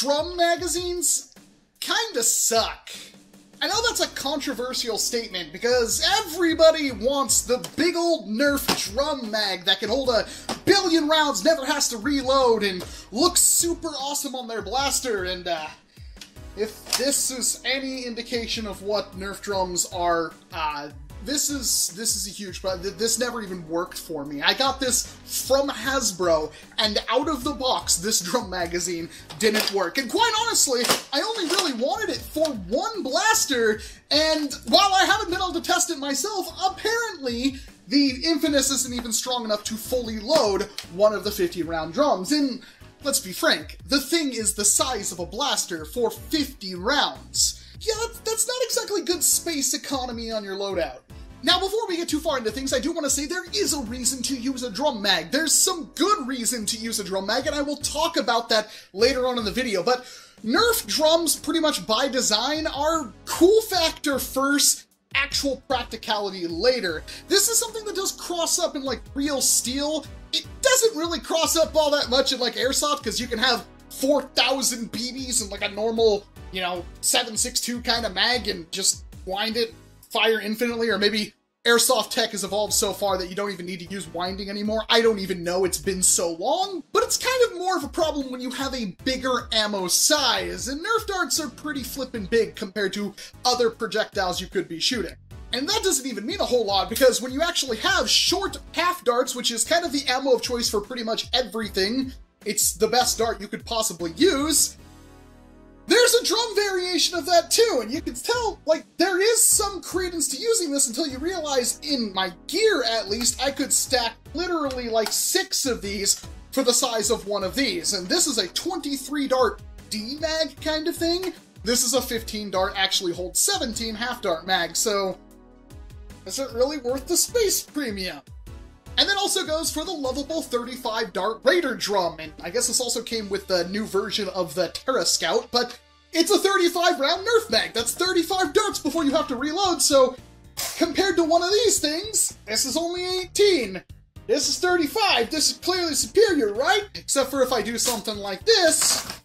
drum magazines kinda suck. I know that's a controversial statement because everybody wants the big old Nerf drum mag that can hold a billion rounds, never has to reload, and looks super awesome on their blaster. And uh, if this is any indication of what Nerf drums are, uh, this is this is a huge problem. This never even worked for me. I got this from Hasbro, and out of the box, this drum magazine didn't work. And quite honestly, I only really wanted it for one blaster, and while I haven't been able to test it myself, apparently the Infinus isn't even strong enough to fully load one of the 50 round drums. And let's be frank, the thing is the size of a blaster for 50 rounds. Yeah, that's not exactly good space economy on your loadout. Now, before we get too far into things, I do want to say there is a reason to use a drum mag. There's some good reason to use a drum mag, and I will talk about that later on in the video, but Nerf drums, pretty much by design, are cool factor first, actual practicality later. This is something that does cross up in, like, real steel. It doesn't really cross up all that much in, like, airsoft, because you can have 4,000 BBs in, like, a normal, you know, 7.62 kind of mag and just wind it fire infinitely, or maybe airsoft tech has evolved so far that you don't even need to use winding anymore. I don't even know, it's been so long. But it's kind of more of a problem when you have a bigger ammo size, and Nerf darts are pretty flippin' big compared to other projectiles you could be shooting. And that doesn't even mean a whole lot, because when you actually have short half darts, which is kind of the ammo of choice for pretty much everything, it's the best dart you could possibly use, there's a drum variation of that too, and you can tell, like, there is some credence to using this until you realize, in my gear at least, I could stack literally like six of these for the size of one of these. And this is a 23 dart D-mag kind of thing. This is a 15 dart, actually holds 17 half dart mag, so is it really worth the space premium? And then also goes for the lovable 35 dart Raider drum, and I guess this also came with the new version of the Terra Scout, but it's a 35 round Nerf mag. That's 35 darts before you have to reload, so compared to one of these things, this is only 18. This is 35. This is clearly superior, right? Except for if I do something like this,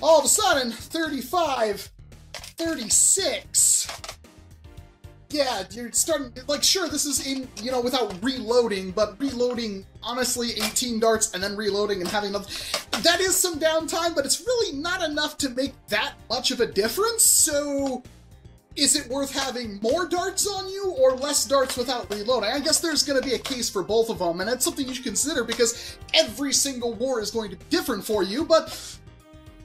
all of a sudden, 35, 36 yeah, you're starting, like, sure, this is in, you know, without reloading, but reloading, honestly, 18 darts and then reloading and having another, that is some downtime, but it's really not enough to make that much of a difference, so is it worth having more darts on you or less darts without reloading? I guess there's going to be a case for both of them, and that's something you should consider because every single war is going to be different for you, but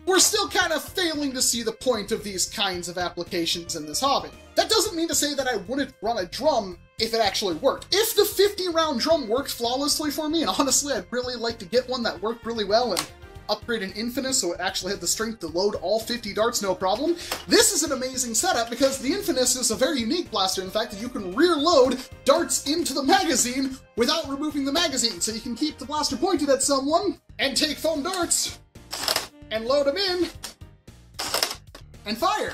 we're still kind of failing to see the point of these kinds of applications in this hobby. That doesn't mean to say that I wouldn't run a drum if it actually worked. If the 50 round drum worked flawlessly for me, and honestly I'd really like to get one that worked really well and upgrade an Infinus so it actually had the strength to load all 50 darts no problem. This is an amazing setup because the Infinus is a very unique blaster in fact that you can rear load darts into the magazine without removing the magazine so you can keep the blaster pointed at someone and take foam darts and load them in and fire.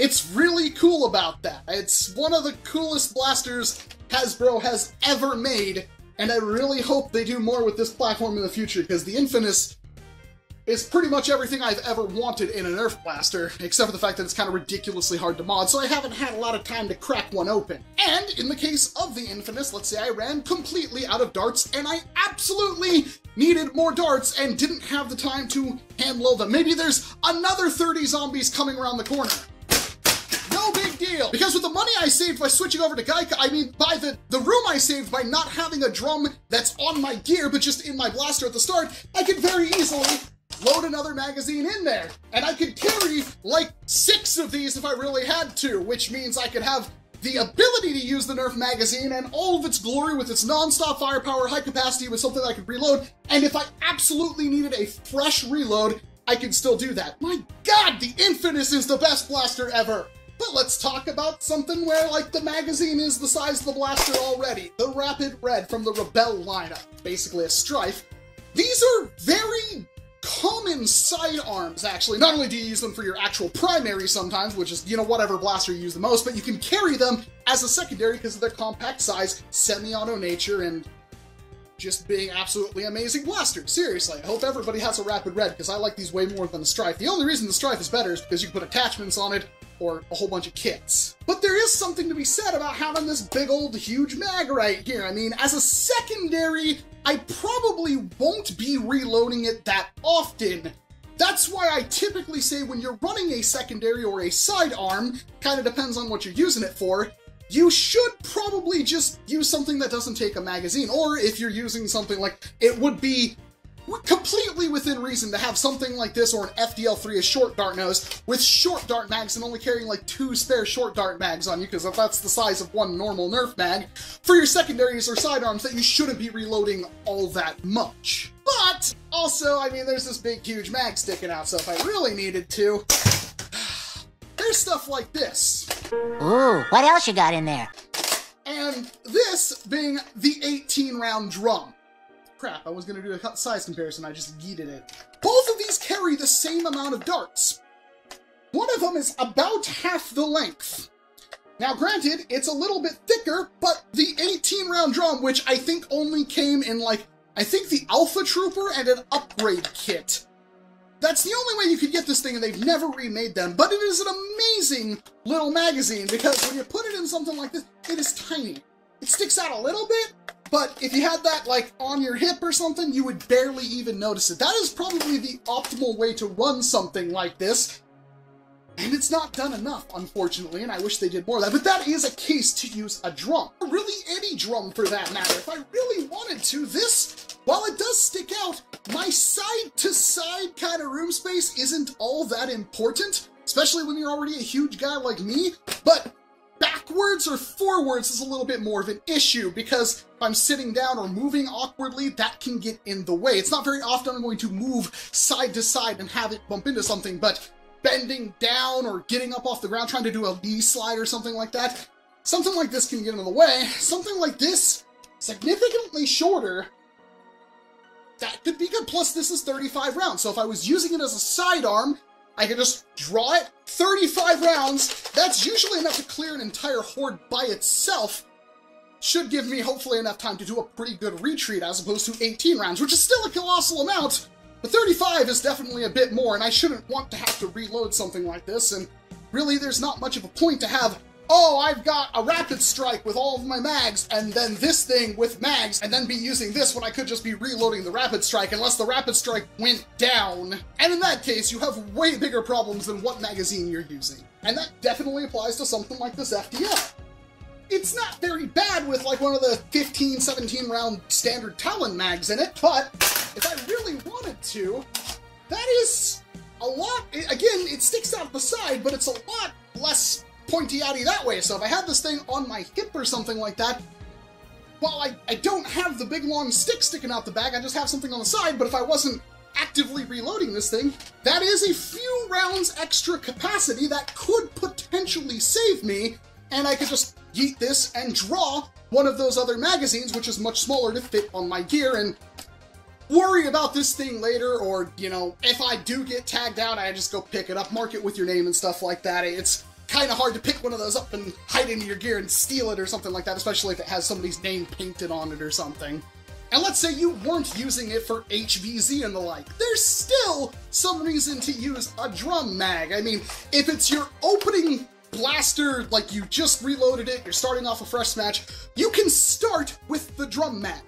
It's really cool about that. It's one of the coolest blasters Hasbro has ever made, and I really hope they do more with this platform in the future, because the Infinus is pretty much everything I've ever wanted in a Nerf blaster, except for the fact that it's kind of ridiculously hard to mod, so I haven't had a lot of time to crack one open. And in the case of the Infinus, let's say I ran completely out of darts, and I absolutely needed more darts and didn't have the time to hand load them. Maybe there's another 30 zombies coming around the corner. Deal. Because with the money I saved by switching over to GEICO, I mean, by the, the room I saved by not having a drum that's on my gear, but just in my blaster at the start, I could very easily load another magazine in there. And I could carry like six of these if I really had to, which means I could have the ability to use the Nerf magazine and all of its glory with its non-stop firepower, high capacity with something I could reload, and if I absolutely needed a fresh reload, I could still do that. My god, the Infinus is the best blaster ever! But let's talk about something where, like, the magazine is the size of the blaster already. The Rapid Red from the Rebelle lineup, basically a Strife. These are very common sidearms, actually. Not only do you use them for your actual primary sometimes, which is, you know, whatever blaster you use the most, but you can carry them as a secondary because of their compact size, semi-auto nature, and just being absolutely amazing blasters. Seriously, I hope everybody has a Rapid Red, because I like these way more than the Strife. The only reason the Strife is better is because you can put attachments on it, or a whole bunch of kits. But there is something to be said about having this big old huge mag right here. I mean, as a secondary, I probably won't be reloading it that often. That's why I typically say when you're running a secondary or a sidearm, kind of depends on what you're using it for, you should probably just use something that doesn't take a magazine. Or if you're using something like, it would be completely within reason to have something like this or an FDL3 a short dart nose with short dart mags and only carrying like two spare short dart mags on you because if that's the size of one normal nerf mag for your secondaries or sidearms that you shouldn't be reloading all that much. But also, I mean, there's this big huge mag sticking out, so if I really needed to, there's stuff like this. Ooh, what else you got in there? And this being the 18 round drum. Crap, I was gonna do a size comparison, I just yeeted it. Both of these carry the same amount of darts. One of them is about half the length. Now granted, it's a little bit thicker, but the 18 round drum, which I think only came in like, I think the Alpha Trooper and an upgrade kit, that's the only way you could get this thing, and they've never remade them. But it is an amazing little magazine because when you put it in something like this, it is tiny. It sticks out a little bit, but if you had that like on your hip or something, you would barely even notice it. That is probably the optimal way to run something like this. And it's not done enough, unfortunately, and I wish they did more of that. But that is a case to use a drum. Or really any drum for that matter. If I really wanted to, this, while it does stick out, my side-to-side kind of room space isn't all that important, especially when you're already a huge guy like me, but backwards or forwards is a little bit more of an issue because if I'm sitting down or moving awkwardly, that can get in the way. It's not very often I'm going to move side to side and have it bump into something, but bending down or getting up off the ground, trying to do a knee slide or something like that, something like this can get in the way. Something like this, significantly shorter, that could be good. Plus, this is 35 rounds, so if I was using it as a sidearm, I could just draw it. 35 rounds, that's usually enough to clear an entire horde by itself. Should give me hopefully enough time to do a pretty good retreat as opposed to 18 rounds, which is still a colossal amount, but 35 is definitely a bit more, and I shouldn't want to have to reload something like this, and really there's not much of a point to have oh, I've got a rapid strike with all of my mags, and then this thing with mags, and then be using this when I could just be reloading the rapid strike unless the rapid strike went down. And in that case, you have way bigger problems than what magazine you're using. And that definitely applies to something like this FDL. It's not very bad with like one of the 15, 17 round standard Talon mags in it, but if I really wanted to, that is a lot, again, it sticks out the side, but it's a lot less pointy outy that way. So if I had this thing on my hip or something like that, well, I, I don't have the big long stick sticking out the back, I just have something on the side, but if I wasn't actively reloading this thing, that is a few rounds extra capacity that could potentially save me, and I could just yeet this and draw one of those other magazines, which is much smaller to fit on my gear, and worry about this thing later, or, you know, if I do get tagged out, I just go pick it up, mark it with your name and stuff like that. It's kind of hard to pick one of those up and hide into your gear and steal it or something like that, especially if it has somebody's name painted on it or something. And let's say you weren't using it for HVZ and the like. There's still some reason to use a drum mag. I mean, if it's your opening blaster, like you just reloaded it, you're starting off a fresh match, you can start with the drum mag.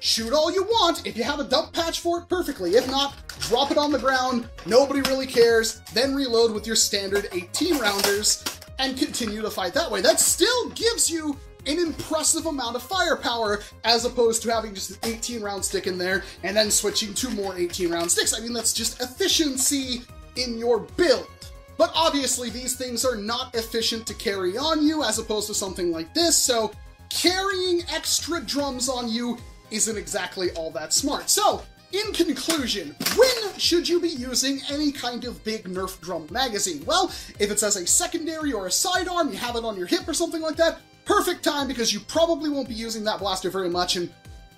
Shoot all you want. If you have a dump patch for it, perfectly. If not, drop it on the ground. Nobody really cares. Then reload with your standard 18 rounders and continue to fight that way. That still gives you an impressive amount of firepower as opposed to having just an 18 round stick in there and then switching to more 18 round sticks. I mean, that's just efficiency in your build. But obviously, these things are not efficient to carry on you as opposed to something like this, so carrying extra drums on you isn't exactly all that smart. So, in conclusion, when should you be using any kind of big Nerf drum magazine? Well, if it's as a secondary or a sidearm, you have it on your hip or something like that, perfect time because you probably won't be using that blaster very much. And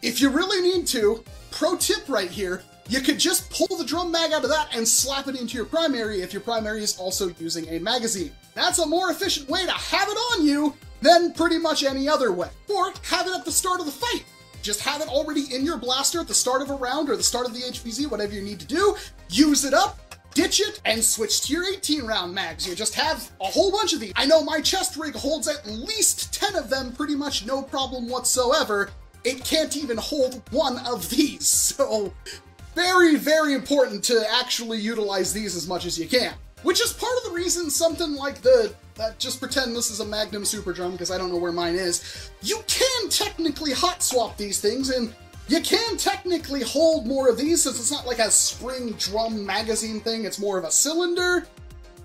if you really need to, pro tip right here, you could just pull the drum mag out of that and slap it into your primary if your primary is also using a magazine. That's a more efficient way to have it on you than pretty much any other way. Or have it at the start of the fight just have it already in your blaster at the start of a round or the start of the HVZ, whatever you need to do. Use it up, ditch it, and switch to your 18 round mags. You just have a whole bunch of these. I know my chest rig holds at least 10 of them, pretty much no problem whatsoever. It can't even hold one of these, so very, very important to actually utilize these as much as you can. Which is part of the reason something like the uh, just pretend this is a Magnum Super Drum because I don't know where mine is. You can technically hot swap these things, and you can technically hold more of these since it's not like a spring drum magazine thing, it's more of a cylinder.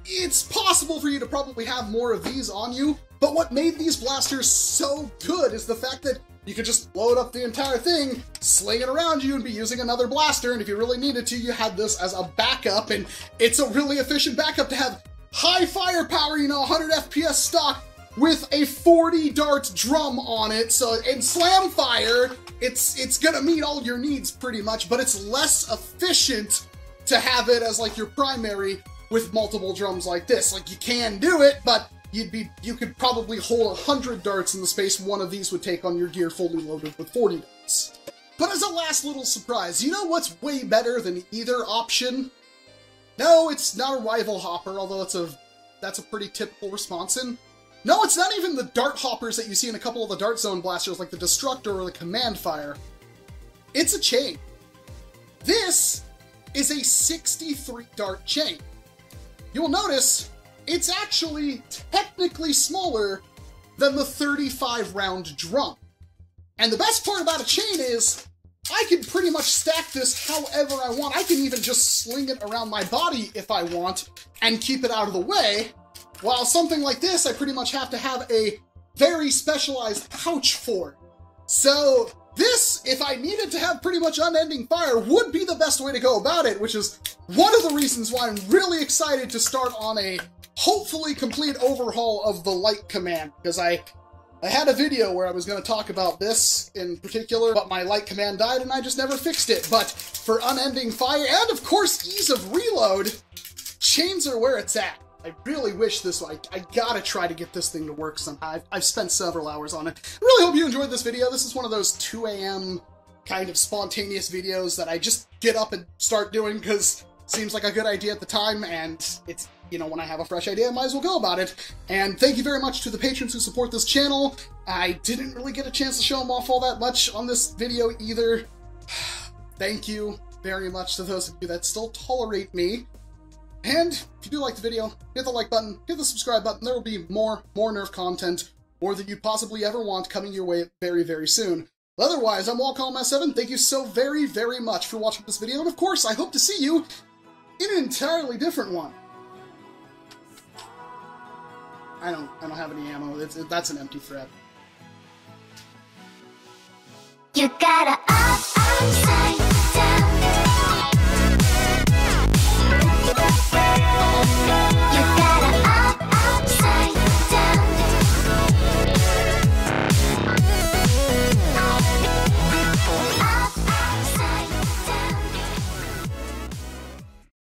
It's possible for you to probably have more of these on you, but what made these blasters so good is the fact that you could just load up the entire thing, sling it around you, and be using another blaster, and if you really needed to, you had this as a backup, and it's a really efficient backup to have high firepower, you know, 100 FPS stock with a 40 dart drum on it. So in slam fire, it's it's gonna meet all your needs pretty much, but it's less efficient to have it as like your primary with multiple drums like this. Like you can do it, but you'd be you could probably hold 100 darts in the space one of these would take on your gear fully loaded with 40 darts. But as a last little surprise, you know what's way better than either option? No, it's not a rival hopper, although it's a that's a pretty typical response. And no, it's not even the dart hoppers that you see in a couple of the dart zone blasters like the Destructor or the Command Fire. It's a chain. This is a 63 dart chain. You will notice it's actually technically smaller than the 35 round drum. And the best part about a chain is I can pretty much stack this however I want. I can even just sling it around my body if I want and keep it out of the way. While something like this, I pretty much have to have a very specialized pouch for. So this, if I needed to have pretty much unending fire, would be the best way to go about it, which is one of the reasons why I'm really excited to start on a hopefully complete overhaul of the light command, because I I had a video where I was going to talk about this in particular, but my light command died and I just never fixed it. But for unending fire and, of course, ease of reload, chains are where it's at. I really wish this, like, I gotta try to get this thing to work somehow. I've, I've spent several hours on it. I really hope you enjoyed this video. This is one of those 2 a.m. kind of spontaneous videos that I just get up and start doing because seems like a good idea at the time, and it's you know, when I have a fresh idea, I might as well go about it. And thank you very much to the patrons who support this channel. I didn't really get a chance to show them off all that much on this video either. thank you very much to those of you that still tolerate me. And if you do like the video, hit the like button, hit the subscribe button. There will be more, more Nerf content, more than you possibly ever want, coming your way very, very soon. Otherwise, I'm Walcom S7. Thank you so very, very much for watching this video, and of course, I hope to see you in an entirely different one. I don't. I don't have any ammo. It's, it, that's an empty threat. You gotta up, up,